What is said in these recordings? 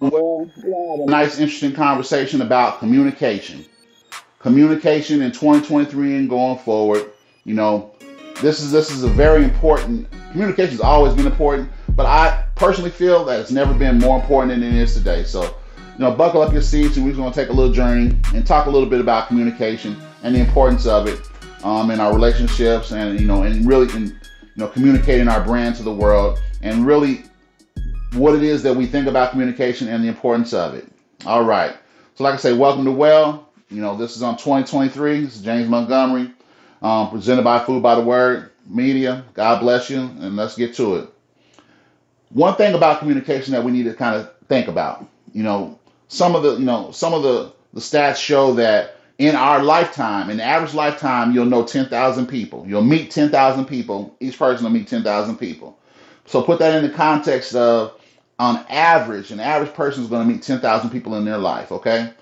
Well, we had a nice, interesting conversation about communication. Communication in 2023 and going forward. You know, this is this is a very important. Communication has always been important, but I personally feel that it's never been more important than it is today. So, you know, buckle up your seats, and we're going to take a little journey and talk a little bit about communication and the importance of it um, in our relationships, and you know, and really in you know communicating our brand to the world, and really what it is that we think about communication and the importance of it. All right. So, like I say, welcome to Well. You know, this is on 2023. This is James Montgomery, um, presented by Food by the Word Media. God bless you, and let's get to it. One thing about communication that we need to kind of think about, you know, some of the, you know, some of the the stats show that in our lifetime, in the average lifetime, you'll know 10,000 people. You'll meet 10,000 people. Each person will meet 10,000 people. So put that in the context of on average, an average person is going to meet 10,000 people in their life, okay?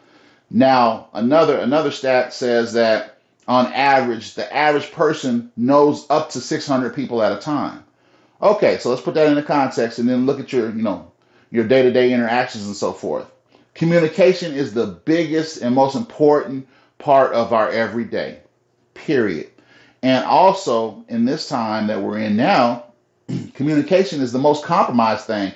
Now, another another stat says that on average, the average person knows up to 600 people at a time. Okay, so let's put that in the context and then look at your, you know, your day-to-day interactions and so forth. Communication is the biggest and most important part of our everyday. Period. And also, in this time that we're in now, communication is the most compromised thing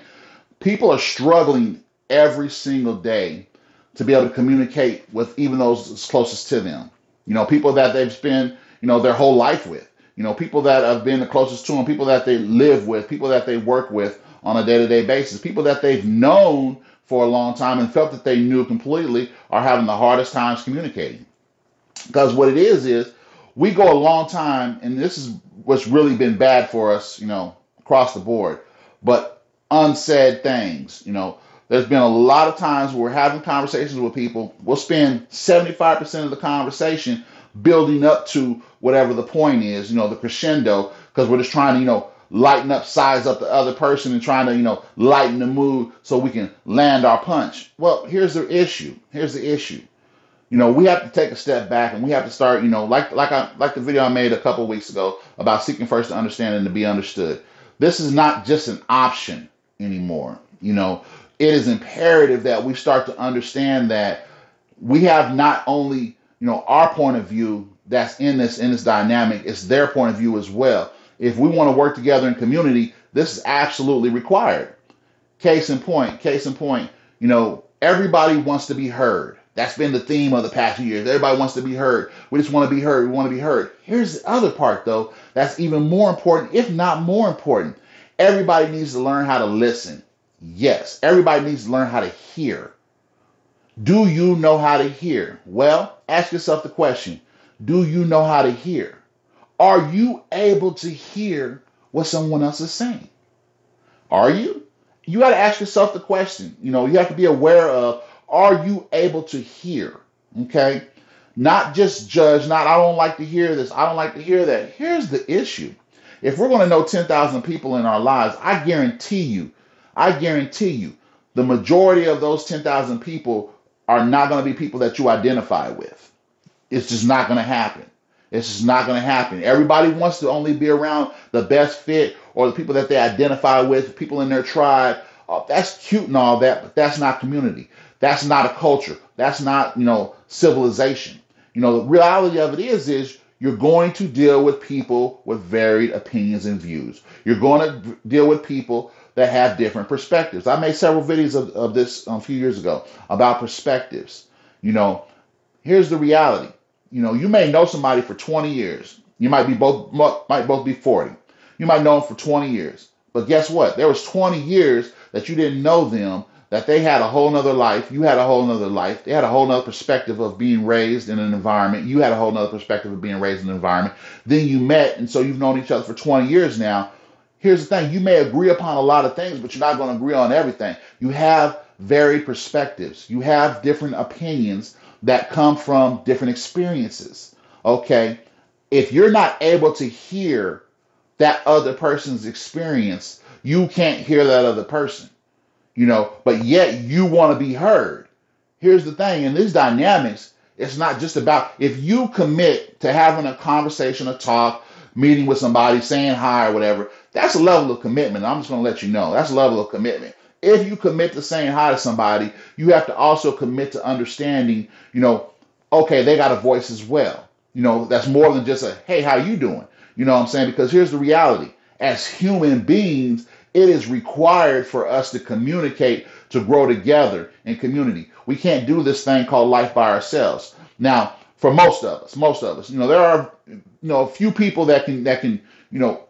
people are struggling every single day to be able to communicate with even those closest to them. You know, people that they've spent, you know, their whole life with. You know, people that have been the closest to them, people that they live with, people that they work with on a day-to-day basis, people that they've known for a long time and felt that they knew completely are having the hardest times communicating. Because what it is is we go a long time, and this is what's really been bad for us, you know, across the board. But unsaid things. You know, there's been a lot of times we're having conversations with people. We'll spend 75% of the conversation building up to whatever the point is, you know, the crescendo, because we're just trying to, you know, lighten up, size up the other person and trying to, you know, lighten the mood so we can land our punch. Well, here's the issue. Here's the issue. You know, we have to take a step back and we have to start, you know, like like I like the video I made a couple weeks ago about seeking first to understand and to be understood. This is not just an option anymore. You know, it is imperative that we start to understand that we have not only, you know, our point of view that's in this in this dynamic, it's their point of view as well. If we want to work together in community, this is absolutely required. Case in point, case in point, you know, everybody wants to be heard. That's been the theme of the past few years. Everybody wants to be heard. We just want to be heard. We want to be heard. Here's the other part, though, that's even more important, if not more important. Everybody needs to learn how to listen. Yes, everybody needs to learn how to hear. Do you know how to hear? Well, ask yourself the question Do you know how to hear? Are you able to hear what someone else is saying? Are you? You got to ask yourself the question. You know, you have to be aware of are you able to hear? Okay? Not just judge, not I don't like to hear this, I don't like to hear that. Here's the issue if we're going to know 10,000 people in our lives, I guarantee you, I guarantee you, the majority of those 10,000 people are not going to be people that you identify with. It's just not going to happen. It's just not going to happen. Everybody wants to only be around the best fit or the people that they identify with, people in their tribe. Oh, that's cute and all that, but that's not community. That's not a culture. That's not, you know, civilization. You know, the reality of it is, is you're going to deal with people with varied opinions and views. You're going to deal with people that have different perspectives. I made several videos of, of this um, a few years ago about perspectives. You know, here's the reality. You know, you may know somebody for 20 years. You might be both might both be 40. You might know them for 20 years. But guess what? There was 20 years that you didn't know them that they had a whole nother life. You had a whole nother life. They had a whole nother perspective of being raised in an environment. You had a whole nother perspective of being raised in an environment. Then you met, and so you've known each other for 20 years now. Here's the thing you may agree upon a lot of things, but you're not going to agree on everything. You have varied perspectives, you have different opinions that come from different experiences. Okay? If you're not able to hear that other person's experience, you can't hear that other person you know, but yet you want to be heard. Here's the thing in these dynamics, it's not just about if you commit to having a conversation, a talk, meeting with somebody, saying hi or whatever, that's a level of commitment. I'm just going to let you know that's a level of commitment. if you commit to saying hi to somebody, you have to also commit to understanding, you know, okay, they got a voice as well. You know, that's more than just a hey, how you doing? You know what I'm saying? Because here's the reality. As human beings, it is required for us to communicate to grow together in community. We can't do this thing called life by ourselves. Now, for most of us, most of us, you know, there are you know a few people that can that can you know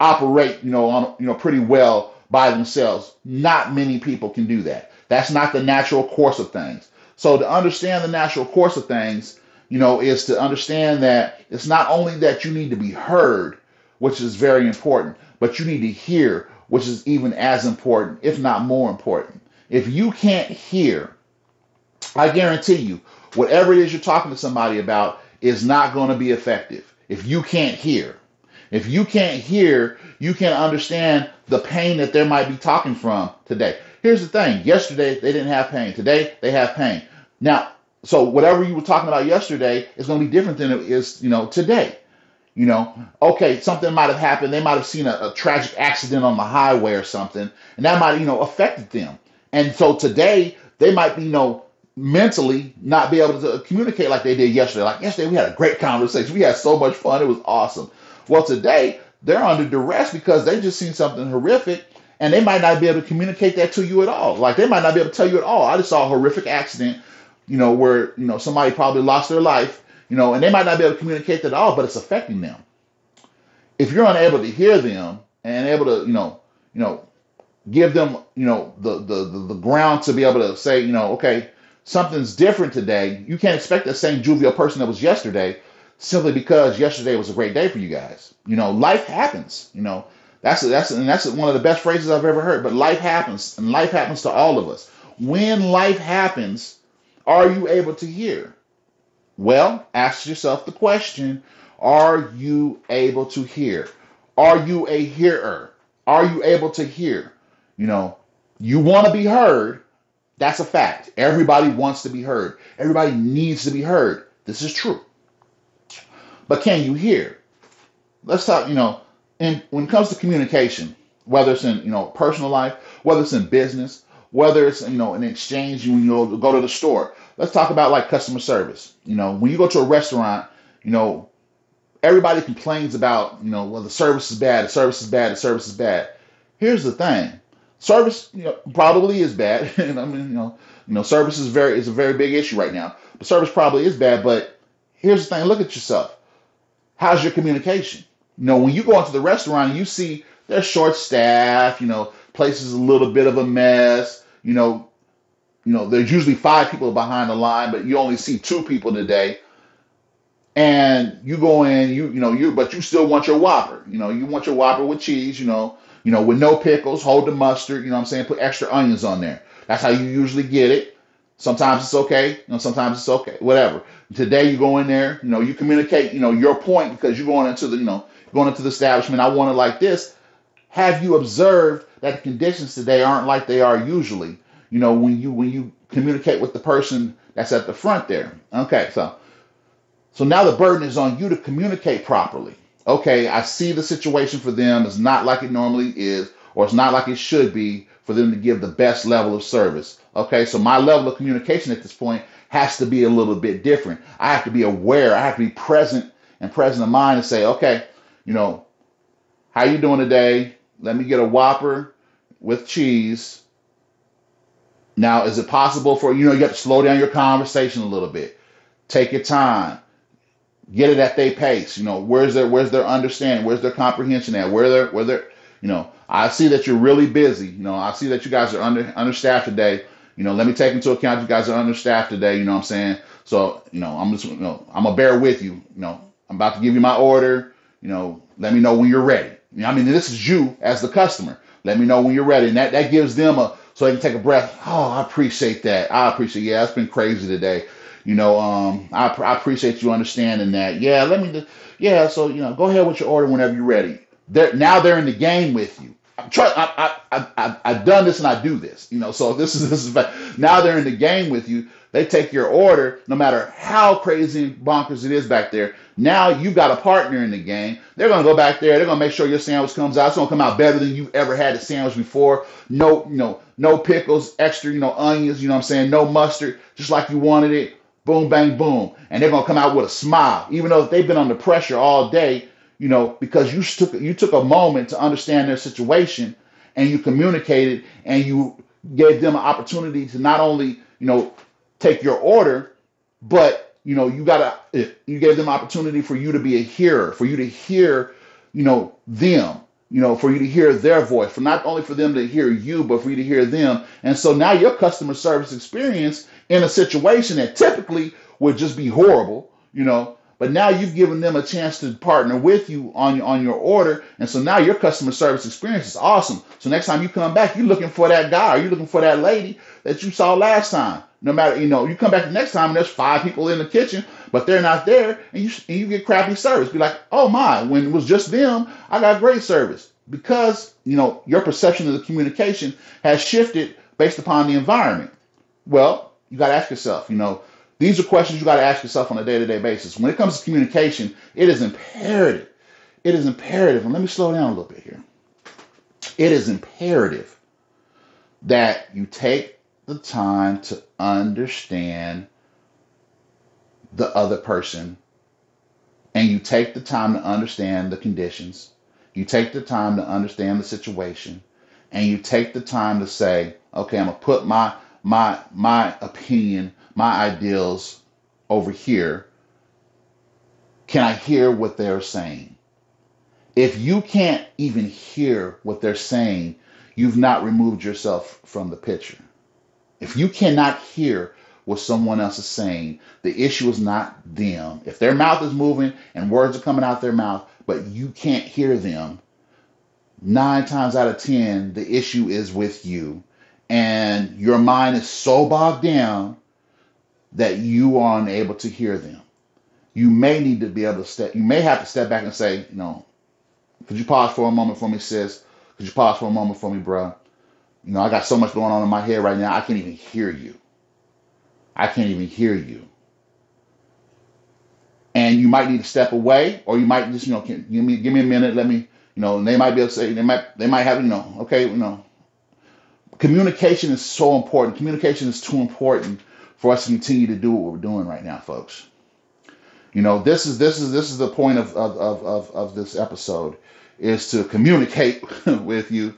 operate you know on you know pretty well by themselves. Not many people can do that. That's not the natural course of things. So to understand the natural course of things, you know, is to understand that it's not only that you need to be heard, which is very important, but you need to hear, which is even as important, if not more important. If you can't hear, I guarantee you, whatever it is you're talking to somebody about is not going to be effective if you can't hear. If you can't hear, you can't understand the pain that they might be talking from today. Here's the thing yesterday, they didn't have pain. Today, they have pain. Now, so whatever you were talking about yesterday is going to be different than it is, you know, today. You know, okay, something might have happened. They might have seen a, a tragic accident on the highway or something, and that might, you know, affected them. And so today, they might be, you know, mentally not be able to communicate like they did yesterday. Like yesterday, we had a great conversation. We had so much fun. It was awesome. Well, today they're under duress because they just seen something horrific and they might not be able to communicate that to you at all. Like they might not be able to tell you at all. I just saw a horrific accident, you know, where, you know, somebody probably lost their life, you know, and they might not be able to communicate at all, but it's affecting them. If you're unable to hear them and able to, you know, you know, give them, you know, the the the, the ground to be able to say, you know, okay, something's different today. You can't expect the same jovial person that was yesterday simply because yesterday was a great day for you guys. You know, life happens. You know, that's that's and that's one of the best phrases I've ever heard. But life happens, and life happens to all of us. When life happens, are you able to hear? Well, ask yourself the question: Are you able to hear? Are you a hearer? Are you able to hear? You know, you want to be heard. That's a fact. Everybody wants to be heard. Everybody needs to be heard. This is true. But can you hear? Let's talk, you know, and when it comes to communication, whether it's in, you know, personal life, whether it's in business, whether it's, you know, an exchange when you go to the store. Let's talk about like customer service. You know, when you go to a restaurant, you know, everybody complains about, you know, well, the service is bad, the service is bad, the service is bad. Here's the thing. Service, you know, probably is bad. and I mean, you know, you know, service is very is a very big issue right now. But service probably is bad. But here's the thing: look at yourself. How's your communication? You know, when you go into the restaurant, and you see they're short staff. You know, places a little bit of a mess. You know, you know, there's usually five people behind the line, but you only see two people today. And you go in, you you know, you but you still want your Whopper. You know, you want your Whopper with cheese. You know, you know, with no pickles, hold the mustard. You know, what I'm saying, put extra onions on there. That's how you usually get it. Sometimes it's okay, you know, sometimes it's okay, whatever. Today you go in there, you know, you communicate, you know, your point because you're going into the, you know, going into the establishment. I want it like this. Have you observed that the conditions today aren't like they are usually? You know, when you when you communicate with the person that's at the front there. Okay, so so now the burden is on you to communicate properly. Okay, I see the situation for them is not like it normally is, or it's not like it should be for them to give the best level of service. Okay, so my level of communication at this point has to be a little bit different. I have to be aware, I have to be present and present of mind and say, okay, you know, how you doing today? Let me get a Whopper with cheese. Now, is it possible for you know you have to slow down your conversation a little bit? Take your time. Get it at their pace. You know, where's their where's their understanding? Where's their comprehension at? Where they're where they're you know, I see that you're really busy. You know, I see that you guys are under understaffed today. You know, let me take into account you guys are understaffed today. You know what I'm saying? So, you know, I'm just, you know, I'm gonna bear with you. You know, I'm about to give you my order. You know, let me know when you're ready. I mean, this is you as the customer. Let me know when you're ready, and that that gives them a so they can take a breath. Oh, I appreciate that. I appreciate. Yeah, it's been crazy today. You know, um, I, I appreciate you understanding that. Yeah, let me. Yeah, so you know, go ahead with your order whenever you're ready. They're now they're in the game with you. I, I, I, I, I I've done this and I do this. You know, so this is this is now they're in the game with you. They take your order, no matter how crazy bonkers it is back there. Now you've got a partner in the game. They're gonna go back there. They're gonna make sure your sandwich comes out. It's gonna come out better than you've ever had a sandwich before. No, you know, no pickles, extra, you know, onions. You know what I'm saying? No mustard, just like you wanted it. Boom, bang, boom, and they're gonna come out with a smile, even though they've been under pressure all day. You know, because you took you took a moment to understand their situation and you communicated and you gave them an opportunity to not only you know take your order, but you know you gotta you gave them opportunity for you to be a hearer, for you to hear you know them, you know for you to hear their voice, for not only for them to hear you, but for you to hear them. And so now your customer service experience in a situation that typically would just be horrible, you know, but now you've given them a chance to partner with you on your on your order, and so now your customer service experience is awesome. So next time you come back, you're looking for that guy or you're looking for that lady that you saw last time. No matter you know, you come back the next time and there's five people in the kitchen, but they're not there, and you and you get crappy service. Be like, oh my, when it was just them, I got great service because you know your perception of the communication has shifted based upon the environment. Well, you got to ask yourself, you know, these are questions you got to ask yourself on a day to day basis. When it comes to communication, it is imperative. It is imperative, and let me slow down a little bit here. It is imperative that you take the time to understand the other person and you take the time to understand the conditions. You take the time to understand the situation and you take the time to say, okay, I'm going to put my my my opinion my ideals over here, can I hear what they're saying? If you can't even hear what they're saying, you've not removed yourself from the picture. If you cannot hear what someone else is saying, the issue is not them. If their mouth is moving and words are coming out their mouth, but you can't hear them, nine times out of ten, the issue is with you. And your mind is so bogged down that you are unable to hear them. You may need to be able to step, you may have to step back and say, you know, could you pause for a moment for me, sis? Could you pause for a moment for me, bro? You know, I got so much going on in my head right now, I can't even hear you. I can't even hear you. And you might need to step away, or you might just, you know, give me give me a minute, let me, you know, they might be able to say, they might they might have, you know, okay, you know. Communication is so important. Communication is too important for us to continue to do what we're doing right now, folks. You know, this is this is this is the point of of, of, of this episode is to communicate with you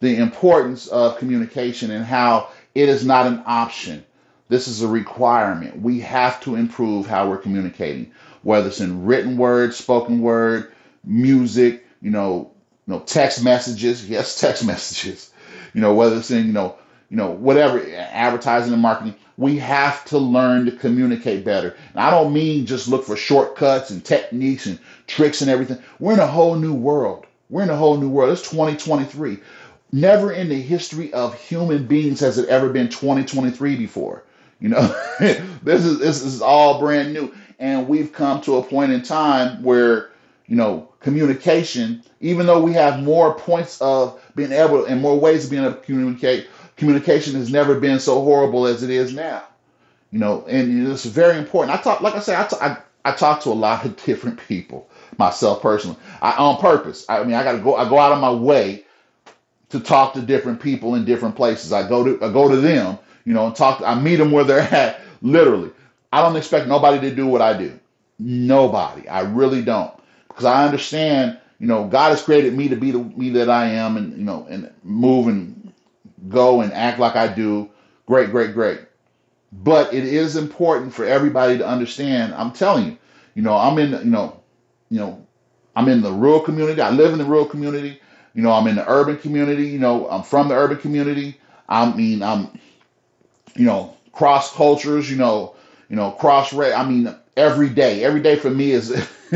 the importance of communication and how it is not an option. This is a requirement. We have to improve how we're communicating, whether it's in written word, spoken word, music, you know, you know, text messages. Yes, text messages. You know, whether it's in, you know, you know, whatever advertising and marketing we have to learn to communicate better. And I don't mean just look for shortcuts and techniques and tricks and everything. We're in a whole new world. We're in a whole new world. It's 2023. Never in the history of human beings has it ever been 2023 before. You know, this is this is all brand new. And we've come to a point in time where, you know, communication, even though we have more points of being able in more ways of being able to communicate, communication has never been so horrible as it is now. You know, and it's very important. I talk, like I said, I, I, I talk to a lot of different people myself personally. I on purpose. I mean, I got to go. I go out of my way to talk to different people in different places. I go to I go to them, you know, and talk. I meet them where they're at. Literally, I don't expect nobody to do what I do. Nobody. I really don't, because I understand. You know, God has created me to be the me that I am, and you know, and move and go and act like I do. Great, great, great. But it is important for everybody to understand. I'm telling you, you know, I'm in, you know, you know, I'm in the rural community. I live in the rural community. You know, I'm in the urban community. You know, I'm from the urban community. I mean, I'm, you know, cross cultures. You know, you know, cross race. I mean, every day, every day for me is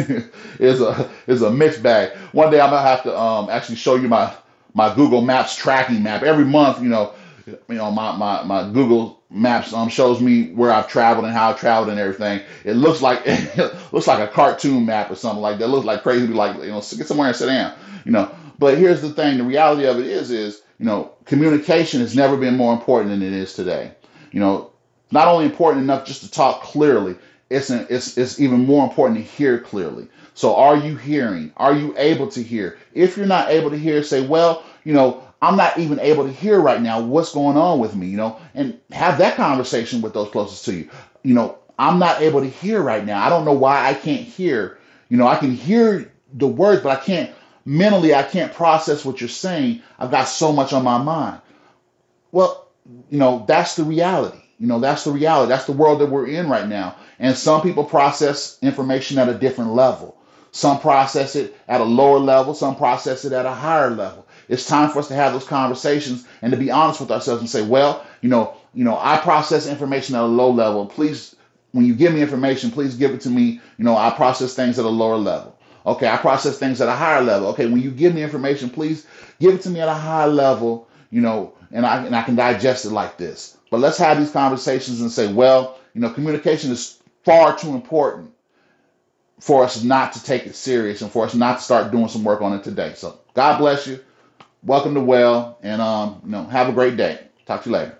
is a is a mixed bag. One day I'm gonna have to um actually show you my my Google Maps tracking map. Every month, you know, you know, my, my, my Google Maps um, shows me where I've traveled and how I've traveled and everything. It looks like it looks like a cartoon map or something like that. It looks like crazy, like you know, get somewhere and sit down, you know. But here's the thing: the reality of it is, is you know, communication has never been more important than it is today. You know, not only important enough just to talk clearly, it's, an, it's, it's even more important to hear clearly. So, are you hearing? Are you able to hear? If you're not able to hear, say, well, you know, I'm not even able to hear right now what's going on with me, you know, and have that conversation with those closest to you. You know, I'm not able to hear right now. I don't know why I can't hear. You know, I can hear the words, but I can't mentally, I can't process what you're saying. I've got so much on my mind. Well, you know, that's the reality. You know, that's the reality. That's the world that we're in right now. And some people process information at a different level. Some process it at a lower level, some process it at a higher level. It's time for us to have those conversations and to be honest with ourselves and say, well, you know, you know, I process information at a low level. Please, when you give me information, please give it to me. You know, I process things at a lower level. Okay, I process things at a higher level. Okay, when you give me information, please give it to me at a high level, you know, and I and I can digest it like this. But let's have these conversations and say, well, you know, communication is far too important for us not to take it serious and for us not to start doing some work on it today. So God bless you. Welcome to Well, and um, you know, have a great day. Talk to you later.